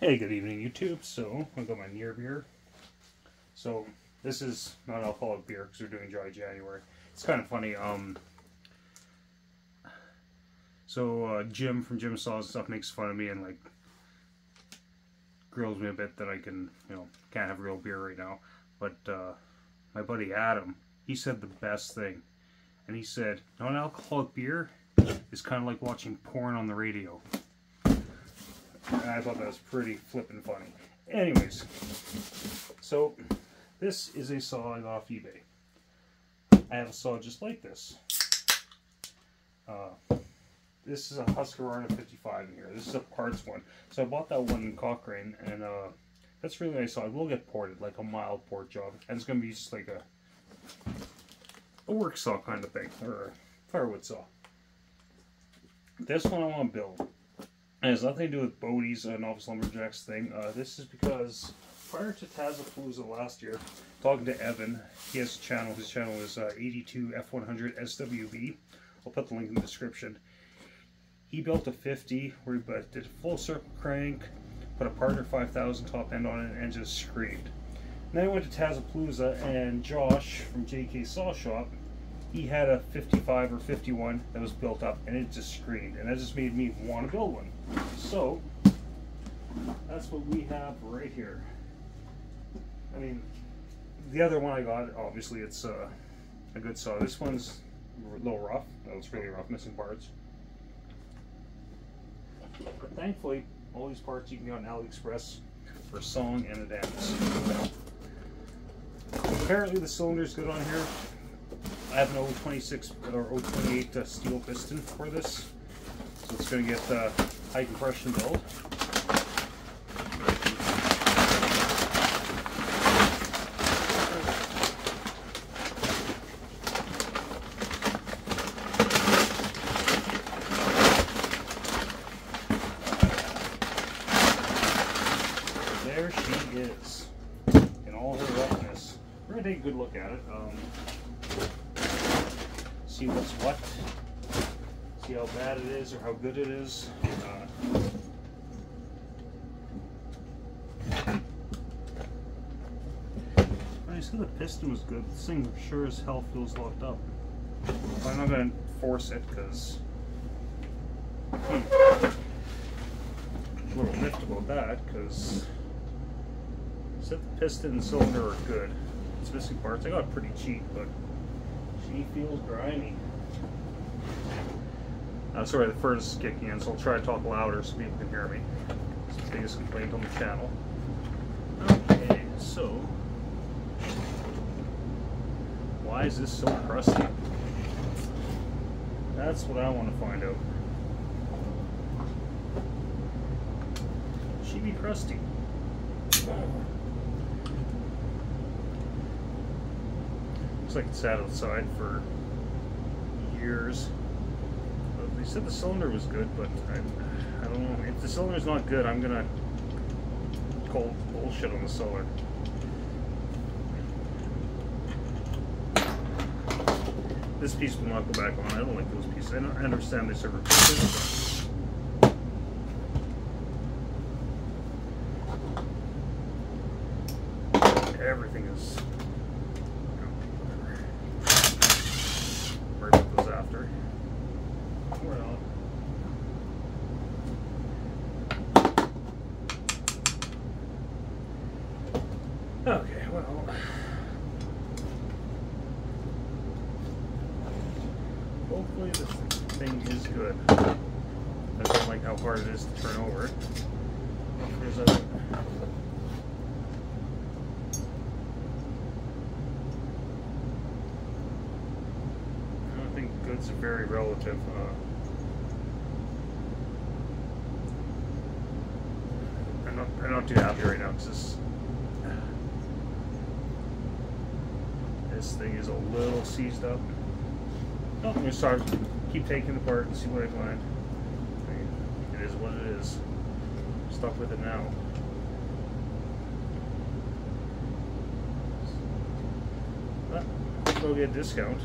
Hey, good evening, YouTube. So, I got my near beer. So, this is not alcoholic beer because we're doing dry January. It's kind of funny. Um, so uh, Jim from Jim Saws stuff makes fun of me and like grills me a bit that I can, you know, can't have real beer right now. But uh, my buddy Adam, he said the best thing, and he said non-alcoholic beer is kind of like watching porn on the radio. And I thought that was pretty flippin' funny. Anyways, so this is a saw I got off eBay. I have a saw just like this. Uh, this is a Husqvarna 55 in here. This is a parts one. So I bought that one in Cochrane, and uh, that's really nice saw. It will get ported, like a mild port job, and it's going to be just like a a work saw kind of thing, or a firewood saw. This one I want to build. It has nothing to do with Bodie's uh, Novice Lumberjacks thing. Uh, this is because prior to Tazapalooza last year, talking to Evan, he has a channel. His channel is uh, 82F100 SWB. I'll put the link in the description. He built a 50 where he did a full circle crank, put a Partner 5000 top end on it, and just screamed. then I went to Tazapalooza, and Josh from JK Saw Shop he had a 55 or 51 that was built up and it just screamed and that just made me want to build one. So that's what we have right here. I mean the other one I got obviously it's uh, a good saw. This one's a little rough. That was really rough missing parts. But thankfully all these parts you can get on AliExpress for song and a dance apparently the cylinder's good on here I have an 026 or 028 uh, steel piston for this, so it's going to get uh, high compression build. There she is, in all her roughness. We're going to take a good look at it. Um, see what's what, see how bad it is or how good it is. Uh, I see the piston was good. This thing sure as hell feels locked up. I'm not going to force it because hmm, a little miffed about that because said the piston and cylinder are good. It's missing parts. I got it pretty cheap, but she feels grimy. Uh, sorry, the furnace is kicking in, so I'll try to talk louder so people can hear me. It's the biggest complaint on the channel. Okay, so why is this so crusty? That's what I want to find out. She be crusty. Looks like it's sat outside for years. They said the cylinder was good, but I, I don't know. If the cylinder's not good, I'm gonna call bullshit on the solar. This piece will not go back on. I don't like those pieces. I, I understand they serve a purpose. Everything is after. Well. Okay, well. Hopefully this thing is good. I don't like how hard it is to turn over. There's a it's very relative. Uh, I'm not, I'm not too happy right now because this, this thing is a little seized up. Oh, I'm going to start, keep taking it apart and see what I find. It is what it is. Stuck with it now. But, go get a discount.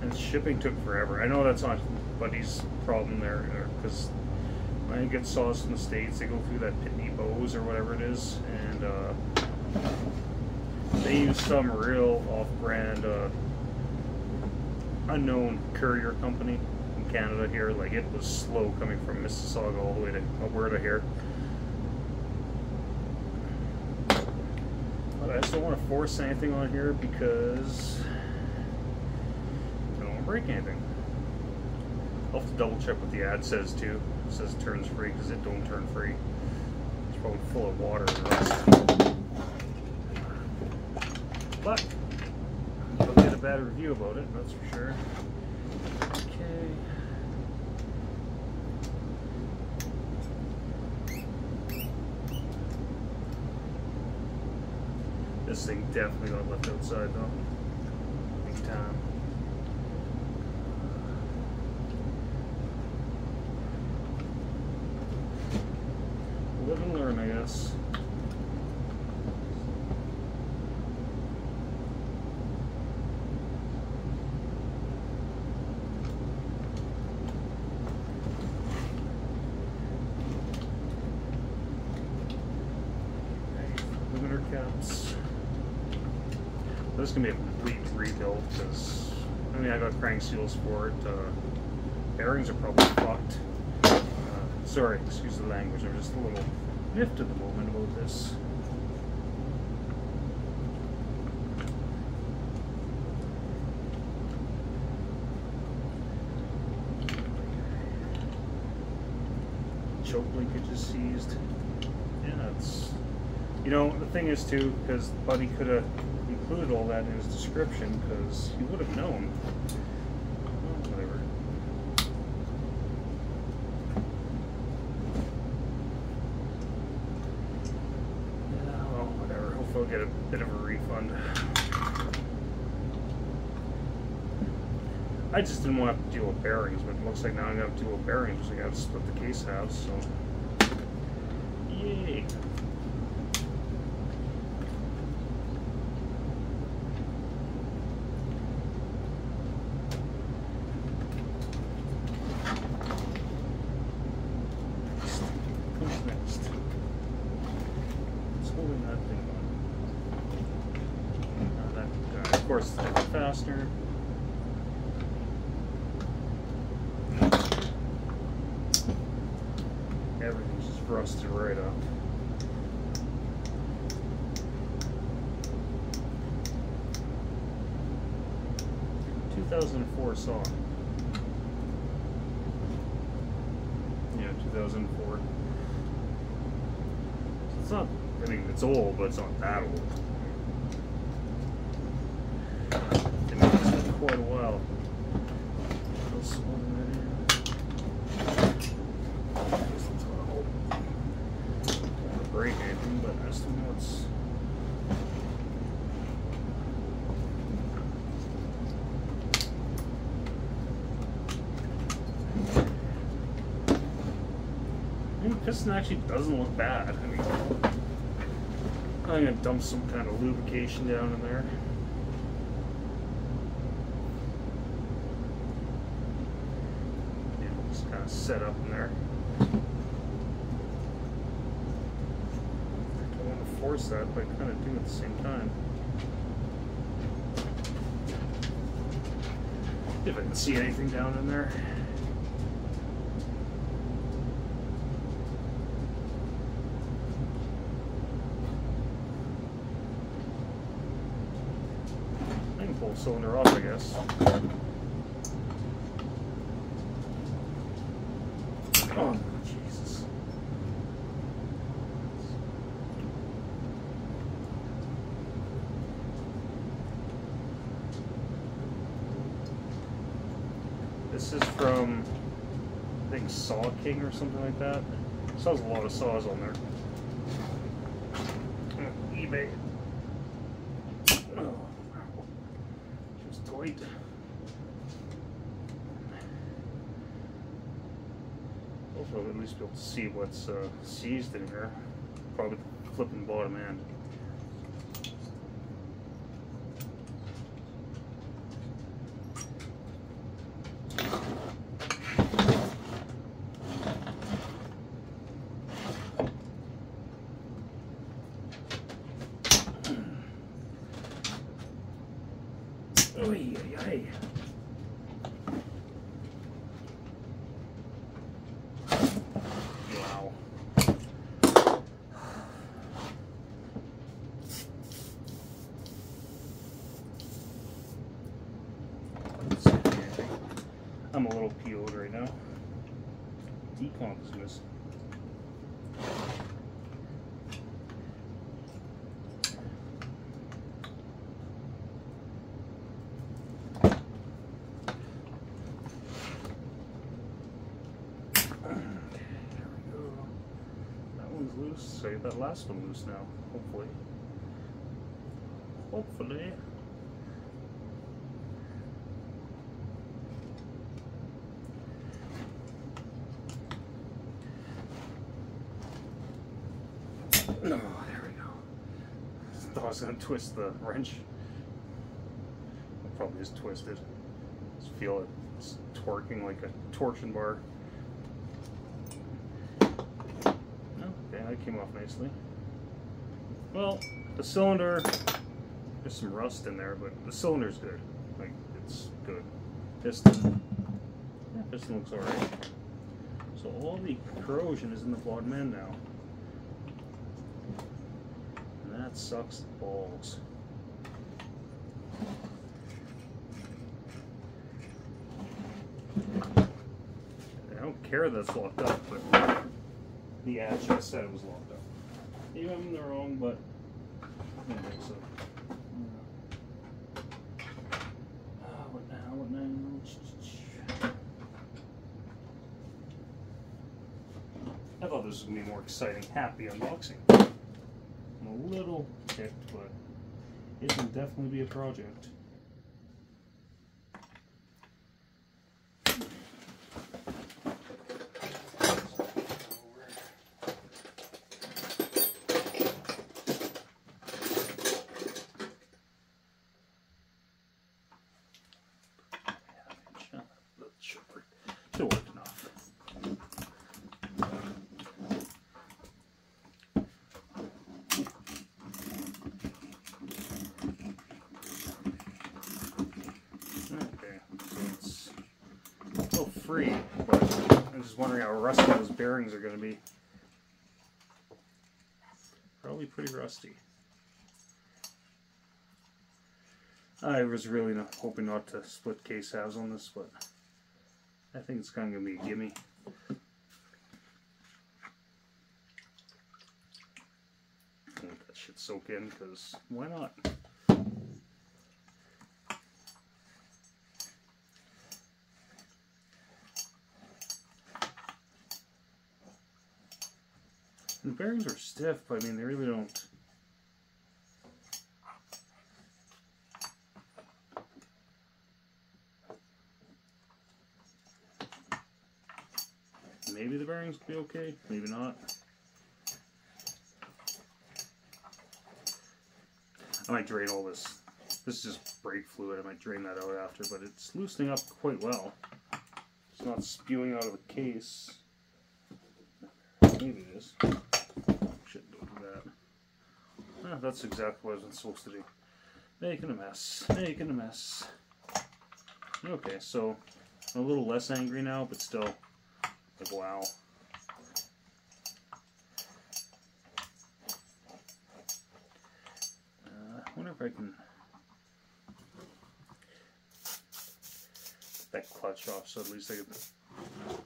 And shipping took forever. I know that's not Buddy's problem there, because I get saws from the States, they go through that Pitney Bowes or whatever it is, and uh, they use some real off-brand, uh, unknown courier company in Canada here. Like, it was slow coming from Mississauga all the way to Alberta here. But I just don't want to force anything on here because I don't want to break anything. I'll have to double check what the ad says too. It says it turns free because it don't turn free. It's probably full of water and rust. But you'll get a bad review about it, that's for sure. Okay. This thing definitely got left outside though. Big time. Limiter caps. This is gonna be a complete rebuild because I mean I got crank seals for it. Uh, bearings are probably fucked. Uh, sorry, excuse the language. I'm just a little miffed at the moment about this. Choke linkage is seized. Yeah, it's you know, the thing is too, because Buddy could have included all that in his description, because he would have known. Well, whatever. Yeah, well, whatever. Hopefully I'll get a bit of a refund. I just didn't want to have to deal with bearings, but it looks like now I'm going to have to deal with bearings, because I got to split the case halves, so... Yay! comes next? What's holding that thing on? Uh, that guy. Of course, it's a fastener. Everything's just rusted right up. Two thousand and four saw. Yeah, 2004. It's not, I mean, it's old, but it's not that old. Been used for quite a while. Just holding it in. Just the toggle. Don't want to break but I piston actually doesn't look bad. I mean, I'm gonna dump some kind of lubrication down in there. Yeah, just kind of set up in there. I don't want to force that, but kind of do at the same time. If I can see anything down in there. I can pull the cylinder off, I guess. Oh, Jesus. This is from, I think, Saw King or something like that. Sells a lot of saws on there. Oh, eBay. Oh, just tight. Hopefully, at least be able to see what's uh, seized in here. Probably the flipping bottom end. I'm a little peeled right now. Decomp is missing. loose. So that last one loose now, hopefully. Hopefully. No, oh, there we go. Was gonna twist the wrench. Probably just twist it. Just feel it it's torquing like a torsion bar. that came off nicely. Well, the cylinder, there's some rust in there, but the cylinder's good. Like, it's good. Piston, yeah, piston looks alright. So all the corrosion is in the end now. And sucks balls. I don't care that's locked up, but the ad just said it was locked up. Maybe I'm in the wrong, but I don't think so. Ah, now? I thought this was going to be more exciting, happy unboxing. Little ticked, but it can definitely be a project. Free, but I'm just wondering how rusty those bearings are going to be. Probably pretty rusty. I was really not hoping not to split case halves on this, but I think it's kind of going to be a gimme. Let that shit soak in, because why not? The bearings are stiff, but I mean, they really don't... Maybe the bearings will be okay, maybe not. I might drain all this. This is just brake fluid. I might drain that out after, but it's loosening up quite well. It's not spewing out of the case. Maybe it is. That's exactly what I was supposed to do. Making a mess. Making a mess. Okay, so I'm a little less angry now, but still, like, wow. Uh, wonder if I can get that clutch off so at least I can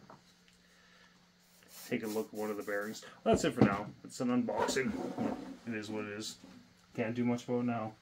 take a look at one of the bearings. That's it for now. It's an unboxing. It is what it is. Can't do much about it now.